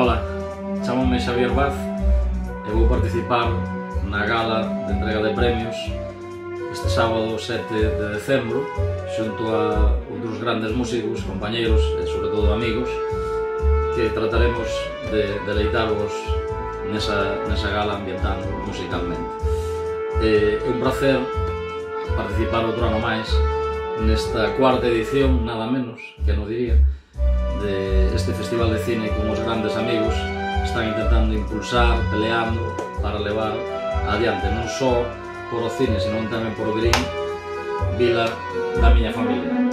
Ola, chamome Xavier Vaz e vou participar na gala de entrega de premios este sábado 7 de decembro xunto a outros grandes músicos, compañeiros e sobre todo amigos que trataremos de deleitarvos nesa, nesa gala ambiental musicalmente. Eh, é un placer participar outro ano máis nesta cuarta edición, nada menos, que non diría, de este Festival de Cine con os grandes amigos están intentando impulsar, peleando para levar adiante non só por o cine, senón tamén por o Green Vila da miña familia.